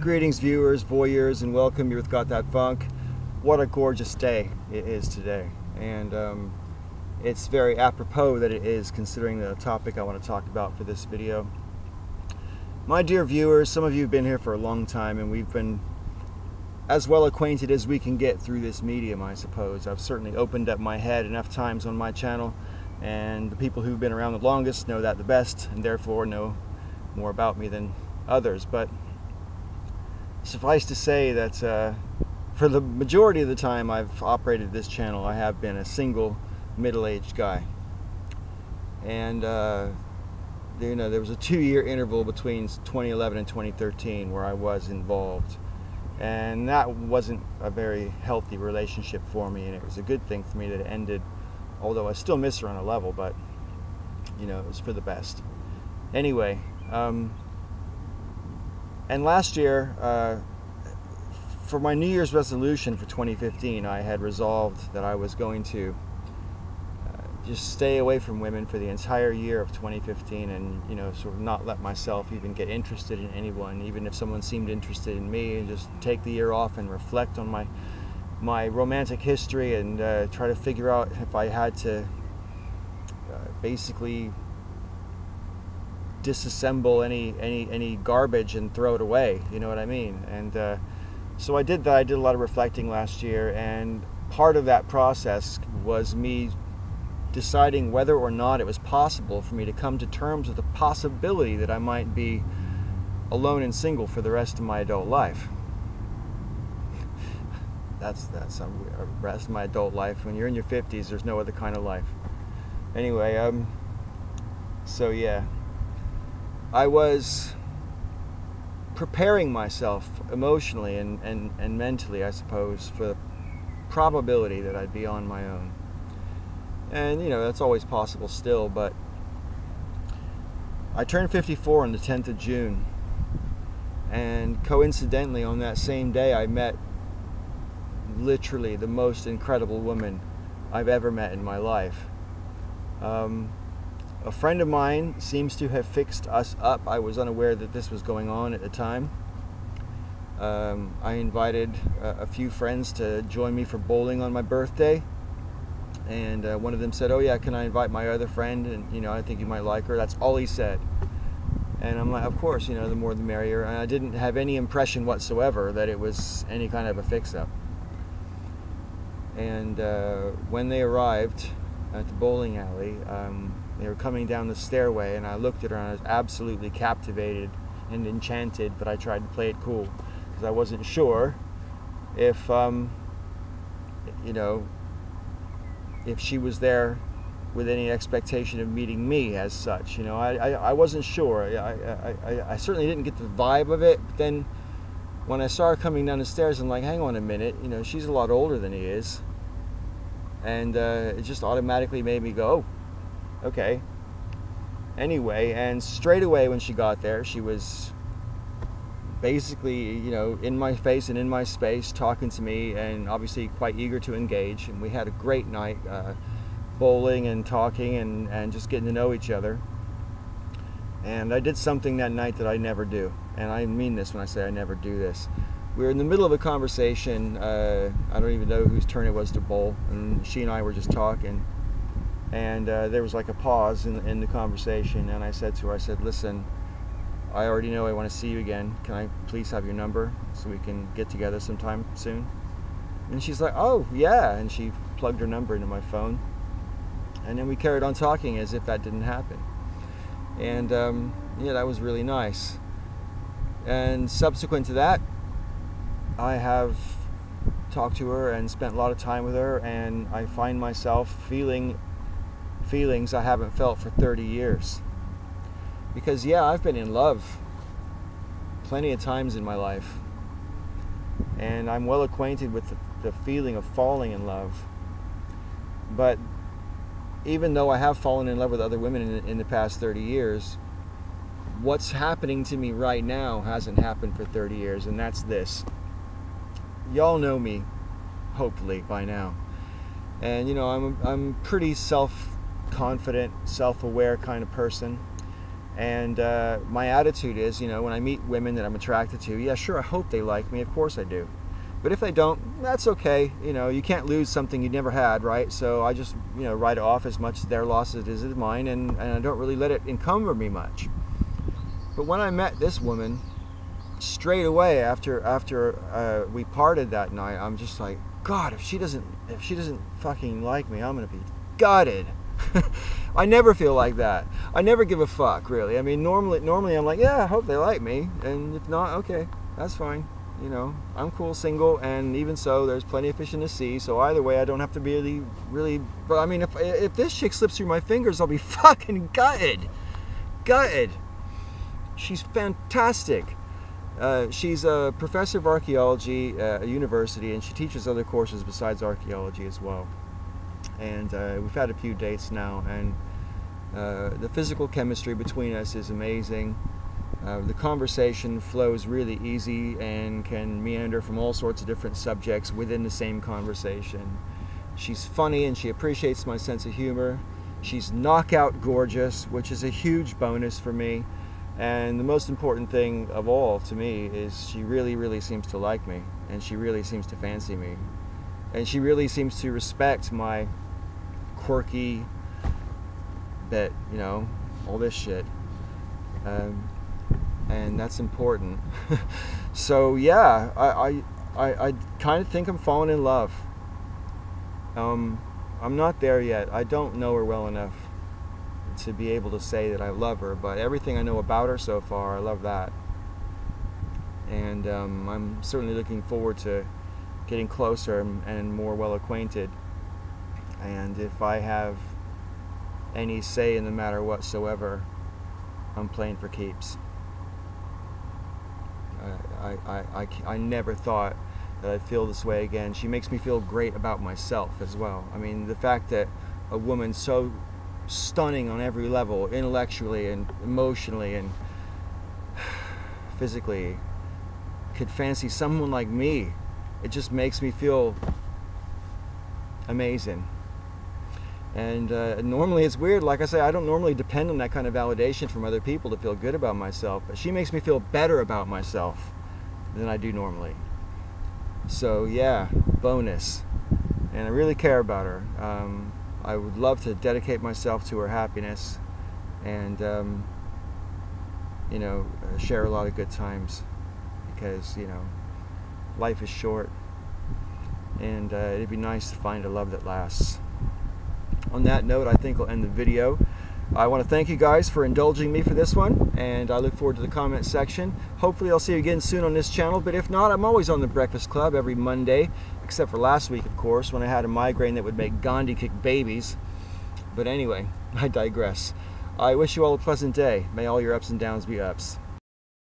Greetings, viewers, voyeurs, and welcome. You've Got That Funk. What a gorgeous day it is today, and um, it's very apropos that it is considering the topic I want to talk about for this video. My dear viewers, some of you have been here for a long time, and we've been as well acquainted as we can get through this medium, I suppose. I've certainly opened up my head enough times on my channel, and the people who've been around the longest know that the best, and therefore know more about me than others. But suffice to say that uh, for the majority of the time I've operated this channel, I have been a single middle-aged guy. And uh, you know, there was a two-year interval between 2011 and 2013 where I was involved. And that wasn't a very healthy relationship for me, and it was a good thing for me that it ended, although I still miss her on a level, but, you know, it was for the best. Anyway, um, and last year, uh, for my New Year's resolution for 2015, I had resolved that I was going to uh, just stay away from women for the entire year of 2015 and you know sort of not let myself even get interested in anyone even if someone seemed interested in me and just take the year off and reflect on my my romantic history and uh, try to figure out if I had to uh, basically disassemble any any any garbage and throw it away. You know what I mean? And uh, so I did that. I did a lot of reflecting last year, and part of that process was me deciding whether or not it was possible for me to come to terms with the possibility that I might be alone and single for the rest of my adult life. that's that's a rest of my adult life. When you're in your 50s, there's no other kind of life. Anyway, um, so yeah. I was preparing myself emotionally and, and, and mentally, I suppose, for the probability that I'd be on my own. And, you know, that's always possible still, but I turned 54 on the 10th of June. And coincidentally, on that same day, I met literally the most incredible woman I've ever met in my life. Um, a friend of mine seems to have fixed us up. I was unaware that this was going on at the time. Um, I invited uh, a few friends to join me for bowling on my birthday. And uh, one of them said, oh yeah, can I invite my other friend? And you know, I think you might like her. That's all he said. And I'm like, of course, you know, the more the merrier. And I didn't have any impression whatsoever that it was any kind of a fix-up. And uh, when they arrived at the bowling alley, um, they were coming down the stairway, and I looked at her and I was absolutely captivated and enchanted, but I tried to play it cool because I wasn't sure if, um, you know, if she was there with any expectation of meeting me as such. You know, I, I, I wasn't sure. I, I, I, certainly didn't get the vibe of it. But then when I saw her coming down the stairs, I'm like, hang on a minute. You know, she's a lot older than he is. And uh, it just automatically made me go, oh, okay. Anyway, and straight away when she got there, she was basically, you know, in my face and in my space, talking to me, and obviously quite eager to engage. And we had a great night, uh, bowling and talking and, and just getting to know each other. And I did something that night that I never do. And I mean this when I say I never do this. We were in the middle of a conversation. Uh, I don't even know whose turn it was to bowl. And she and I were just talking and uh, there was like a pause in, in the conversation and i said to her i said listen i already know i want to see you again can i please have your number so we can get together sometime soon and she's like oh yeah and she plugged her number into my phone and then we carried on talking as if that didn't happen and um, yeah that was really nice and subsequent to that i have talked to her and spent a lot of time with her and i find myself feeling feelings I haven't felt for 30 years. Because, yeah, I've been in love plenty of times in my life. And I'm well acquainted with the, the feeling of falling in love. But even though I have fallen in love with other women in, in the past 30 years, what's happening to me right now hasn't happened for 30 years, and that's this. Y'all know me, hopefully, by now. And, you know, I'm, I'm pretty self confident, self-aware kind of person. And uh, my attitude is, you know, when I meet women that I'm attracted to, yeah, sure, I hope they like me. Of course I do. But if they don't, that's okay. You know, you can't lose something you never had, right? So I just, you know, write it off as much their loss as it is mine, and, and I don't really let it encumber me much. But when I met this woman, straight away after after uh, we parted that night, I'm just like, God, if she doesn't if she doesn't fucking like me, I'm gonna be gutted. I never feel like that. I never give a fuck, really. I mean, normally normally I'm like, yeah, I hope they like me, and if not, okay, that's fine you know, I'm cool single, and even so, there's plenty of fish in the sea. So either way, I don't have to be really, really. But I mean, if if this chick slips through my fingers, I'll be fucking gutted, gutted. She's fantastic. Uh, she's a professor of archaeology at a university, and she teaches other courses besides archaeology as well. And uh, we've had a few dates now, and uh, the physical chemistry between us is amazing. Uh, the conversation flows really easy and can meander from all sorts of different subjects within the same conversation. She's funny and she appreciates my sense of humor. She's knockout gorgeous, which is a huge bonus for me. And the most important thing of all to me is she really, really seems to like me and she really seems to fancy me. And she really seems to respect my quirky, that, you know, all this shit. Um, and that's important. so yeah, I I, I, I kind of think I'm falling in love. Um, I'm not there yet. I don't know her well enough to be able to say that I love her, but everything I know about her so far, I love that. And um, I'm certainly looking forward to getting closer and more well acquainted. And if I have any say in the matter whatsoever, I'm playing for keeps. I, I, I, I never thought that I'd feel this way again. She makes me feel great about myself as well. I mean, the fact that a woman so stunning on every level, intellectually and emotionally and physically, could fancy someone like me, it just makes me feel amazing. And uh, normally it's weird. Like I say, I don't normally depend on that kind of validation from other people to feel good about myself. But she makes me feel better about myself than I do normally. So yeah, bonus. And I really care about her. Um, I would love to dedicate myself to her happiness and, um, you know, share a lot of good times because, you know, life is short and uh, it'd be nice to find a love that lasts on that note, I think I'll end the video. I want to thank you guys for indulging me for this one, and I look forward to the comment section. Hopefully I'll see you again soon on this channel, but if not, I'm always on the Breakfast Club every Monday, except for last week, of course, when I had a migraine that would make Gandhi kick babies. But anyway, I digress. I wish you all a pleasant day. May all your ups and downs be ups.